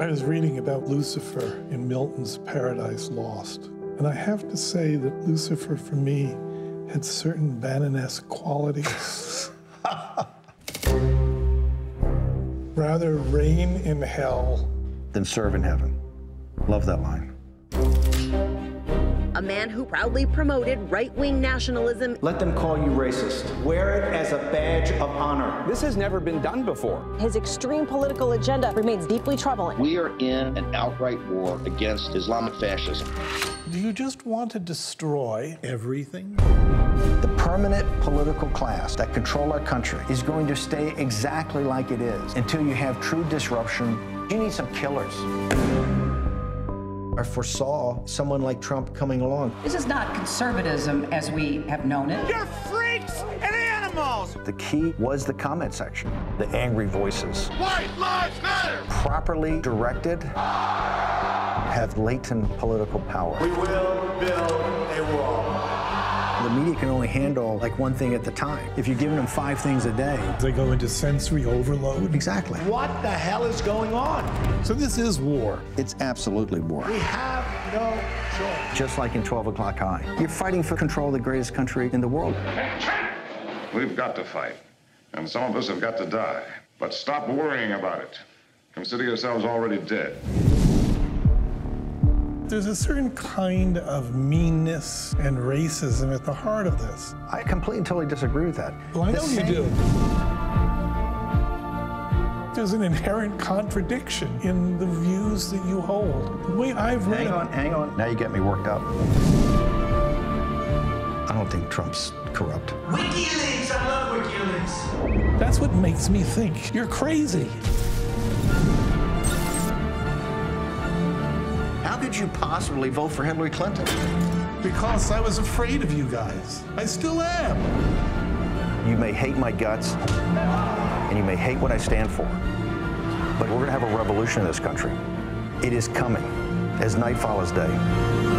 I was reading about Lucifer in Milton's Paradise Lost, and I have to say that Lucifer, for me, had certain Bannon-esque qualities. Rather reign in hell than serve in heaven. Love that line. A man who proudly promoted right wing nationalism. Let them call you racist. Wear it as a badge of honor. This has never been done before. His extreme political agenda remains deeply troubling. We are in an outright war against Islamic fascism. Do you just want to destroy everything? The permanent political class that control our country is going to stay exactly like it is until you have true disruption. You need some killers. I foresaw someone like Trump coming along. This is not conservatism as we have known it. You're freaks and animals! The key was the comment section, the angry voices. White lives matter! Properly directed, have latent political power. We will build a wall. The media can only handle like one thing at the time. If you're giving them five things a day, they go into sensory overload. Exactly. What the hell is going on? So this is war. It's absolutely war. We have no choice. Just like in 12 o'clock high. You're fighting for control of the greatest country in the world. We've got to fight. And some of us have got to die. But stop worrying about it. Consider yourselves already dead. There's a certain kind of meanness and racism at the heart of this. I completely and totally disagree with that. Well, I know you do. There's an inherent contradiction in the views that you hold. The way I've read Hang on, hang on. Now you get me worked up. I don't think Trump's corrupt. WikiLeaks, I love WikiLeaks. That's what makes me think you're crazy. Could you possibly vote for Hillary Clinton? Because I was afraid of you guys. I still am. You may hate my guts, and you may hate what I stand for, but we're going to have a revolution in this country. It is coming as night follows day.